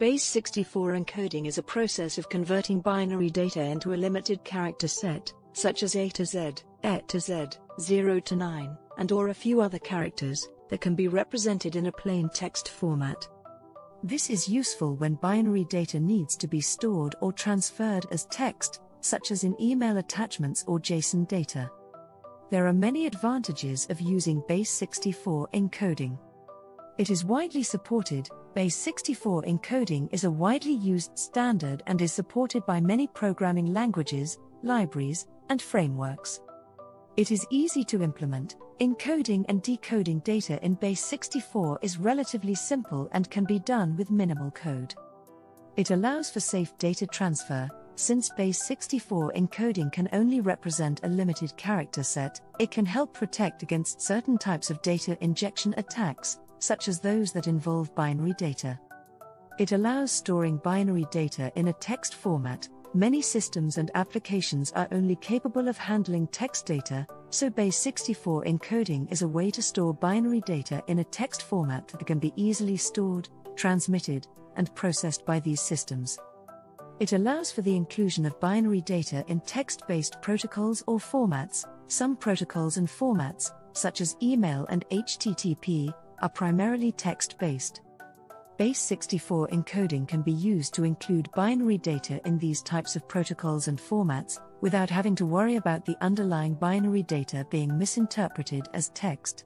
Base 64 encoding is a process of converting binary data into a limited character set, such as A to Z, E to Z, 0 to 9, and or a few other characters, that can be represented in a plain text format. This is useful when binary data needs to be stored or transferred as text, such as in email attachments or JSON data. There are many advantages of using base 64 encoding. It is widely supported, base 64 encoding is a widely used standard and is supported by many programming languages, libraries, and frameworks. It is easy to implement, Encoding and decoding data in base 64 is relatively simple and can be done with minimal code. It allows for safe data transfer, since base 64 encoding can only represent a limited character set, it can help protect against certain types of data injection attacks, such as those that involve binary data. It allows storing binary data in a text format, Many systems and applications are only capable of handling text data, so base 64 encoding is a way to store binary data in a text format that can be easily stored, transmitted, and processed by these systems. It allows for the inclusion of binary data in text based protocols or formats. Some protocols and formats, such as email and HTTP, are primarily text based. Base 64 encoding can be used to include binary data in these types of protocols and formats, without having to worry about the underlying binary data being misinterpreted as text.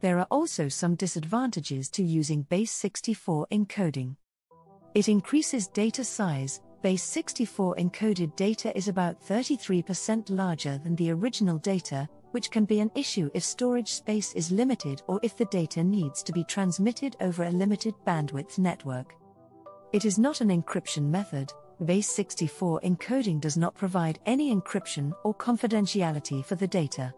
There are also some disadvantages to using base 64 encoding. It increases data size, base 64 encoded data is about 33% larger than the original data, which can be an issue if storage space is limited or if the data needs to be transmitted over a limited bandwidth network. It is not an encryption method, base 64 encoding does not provide any encryption or confidentiality for the data.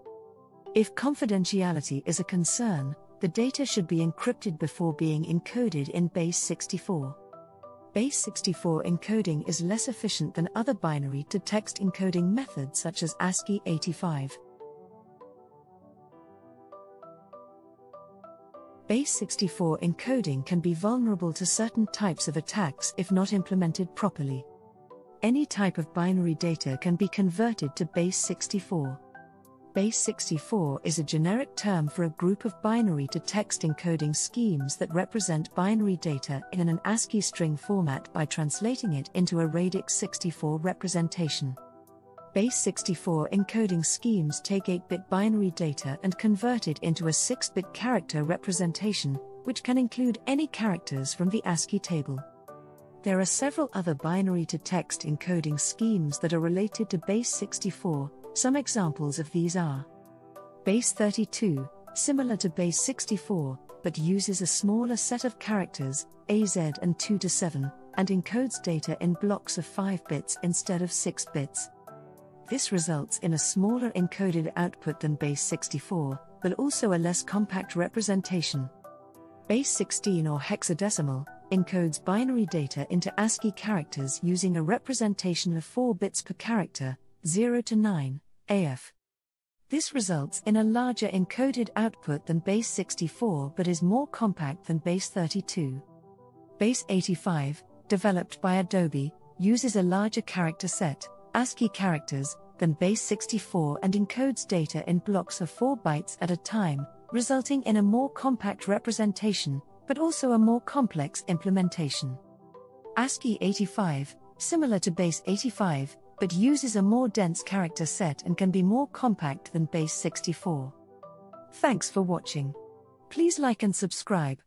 If confidentiality is a concern, the data should be encrypted before being encoded in base 64. Base 64 encoding is less efficient than other binary to text encoding methods such as ASCII 85. Base 64 encoding can be vulnerable to certain types of attacks if not implemented properly. Any type of binary data can be converted to base 64. Base 64 is a generic term for a group of binary to text encoding schemes that represent binary data in an ASCII string format by translating it into a radix 64 representation. Base 64 encoding schemes take 8 bit binary data and convert it into a 6 bit character representation, which can include any characters from the ASCII table. There are several other binary to text encoding schemes that are related to base 64. Some examples of these are Base 32, similar to base 64, but uses a smaller set of characters, AZ and 2 to 7, and encodes data in blocks of 5 bits instead of 6 bits. This results in a smaller encoded output than base 64, but also a less compact representation. Base 16 or hexadecimal encodes binary data into ASCII characters using a representation of 4 bits per character, 0 to 9, AF. This results in a larger encoded output than base 64 but is more compact than base 32. Base 85, developed by Adobe, uses a larger character set, ASCII characters, than base 64 and encodes data in blocks of 4 bytes at a time, resulting in a more compact representation, but also a more complex implementation. ASCII 85, similar to base 85, but uses a more dense character set and can be more compact than base 64. Thanks for watching. Please like and subscribe.